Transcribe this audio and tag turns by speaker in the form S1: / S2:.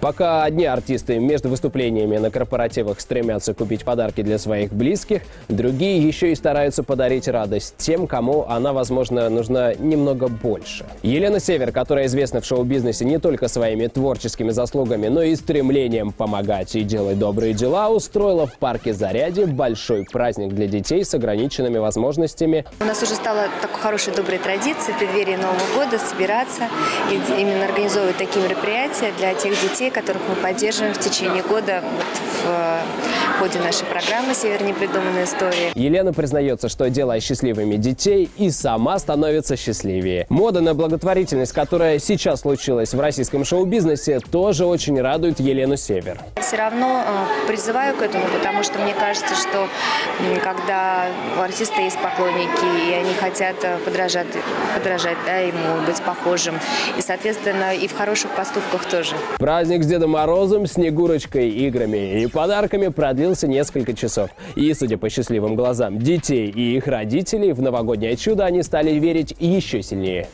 S1: Пока одни артисты между выступлениями на корпоративах стремятся купить подарки для своих близких, другие еще и стараются подарить радость тем, кому она, возможно, нужна немного больше. Елена Север, которая известна в шоу-бизнесе не только своими творческими заслугами, но и стремлением помогать и делать добрые дела, устроила в парке Заряде большой праздник для детей с ограниченными возможностями.
S2: У нас уже стало такой хорошей доброй традицией в преддверии Нового года собираться и именно организовывать такие мероприятия для тех детей, которых мы поддерживаем в течение года вот в ходе нашей программы «Север непридуманной истории».
S1: Елена признается, что делая счастливыми детей, и сама становится счастливее. Мода на благотворительность, которая сейчас случилась в российском шоу-бизнесе, тоже очень радует Елену Север.
S2: Все равно э, призываю к этому, потому что мне кажется, что когда у артиста есть поклонники, и они хотят э, подражать, подражать да, ему, быть похожим, и, соответственно, и в хороших поступках тоже.
S1: Праздник с Дедом Морозом, Снегурочкой, играми и подарками продлился несколько часов. И, судя по счастливым глазам детей и их родителей, в новогоднее чудо они стали верить еще сильнее.